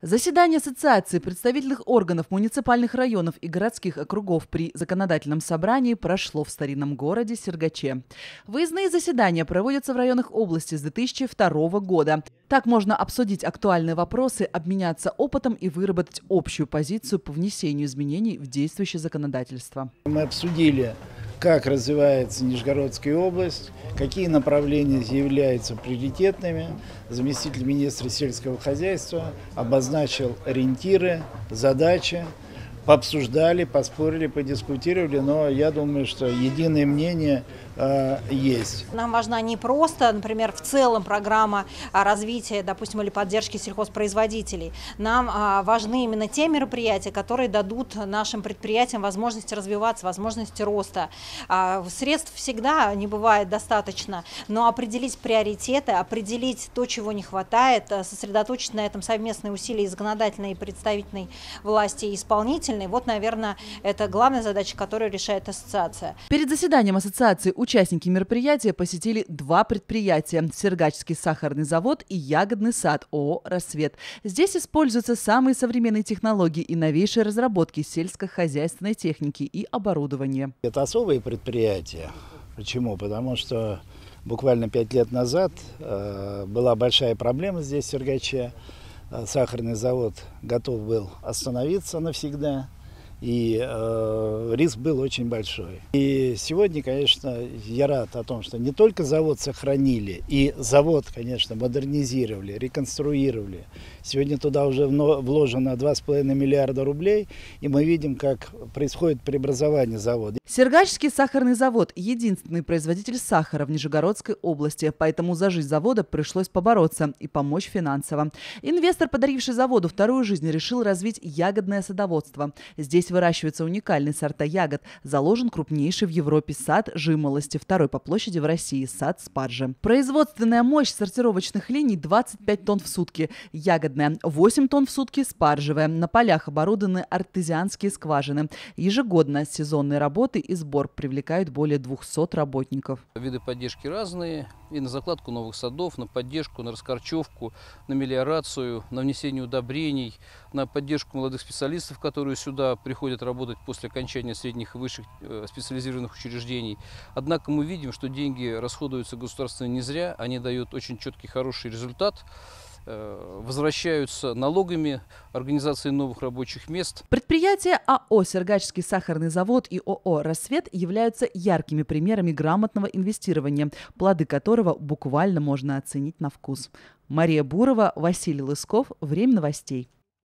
Заседание Ассоциации представительных органов муниципальных районов и городских округов при законодательном собрании прошло в старинном городе Сергаче. Выездные заседания проводятся в районах области с 2002 года. Так можно обсудить актуальные вопросы, обменяться опытом и выработать общую позицию по внесению изменений в действующее законодательство. Мы обсудили как развивается Нижегородская область, какие направления являются приоритетными. Заместитель министра сельского хозяйства обозначил ориентиры, задачи, пообсуждали, поспорили, подискутировали, но я думаю, что единое мнение э, есть. Нам важна не просто, например, в целом программа а, развития, допустим, или поддержки сельхозпроизводителей. Нам э, важны именно те мероприятия, которые дадут нашим предприятиям возможности развиваться, возможности роста. Э, средств всегда не бывает достаточно, но определить приоритеты, определить то, чего не хватает, сосредоточить на этом совместные усилия и законодательной и представительной власти и исполнительной. Вот, наверное, это главная задача, которую решает ассоциация. Перед заседанием ассоциации участники мероприятия посетили два предприятия – Сергачский сахарный завод и Ягодный сад ООО «Рассвет». Здесь используются самые современные технологии и новейшие разработки сельскохозяйственной техники и оборудования. Это особые предприятия. Почему? Потому что буквально пять лет назад э, была большая проблема здесь в Сергаче. Э, сахарный завод готов был остановиться навсегда и э, риск был очень большой. И сегодня, конечно, я рад о том, что не только завод сохранили, и завод, конечно, модернизировали, реконструировали. Сегодня туда уже вложено 2,5 миллиарда рублей, и мы видим, как происходит преобразование завода. Сергачский сахарный завод – единственный производитель сахара в Нижегородской области, поэтому за жизнь завода пришлось побороться и помочь финансово. Инвестор, подаривший заводу вторую жизнь, решил развить ягодное садоводство. Здесь Здесь выращиваются уникальные сорта ягод. Заложен крупнейший в Европе сад жимолости, второй по площади в России сад спаржи. Производственная мощь сортировочных линий 25 тонн в сутки. Ягодная 8 тонн в сутки, спаржевая. На полях оборудованы артезианские скважины. Ежегодно сезонные работы и сбор привлекают более 200 работников. Виды поддержки разные. И на закладку новых садов, на поддержку, на раскорчевку, на мелиорацию, на внесение удобрений, на поддержку молодых специалистов, которые сюда приходят работать после окончания средних и высших э, специализированных учреждений. Однако мы видим, что деньги расходуются государственно не зря, они дают очень четкий, хороший результат возвращаются налогами организации новых рабочих мест. Предприятия АО «Сергачский сахарный завод» и ООО «Рассвет» являются яркими примерами грамотного инвестирования, плоды которого буквально можно оценить на вкус. Мария Бурова, Василий Лысков. Время новостей.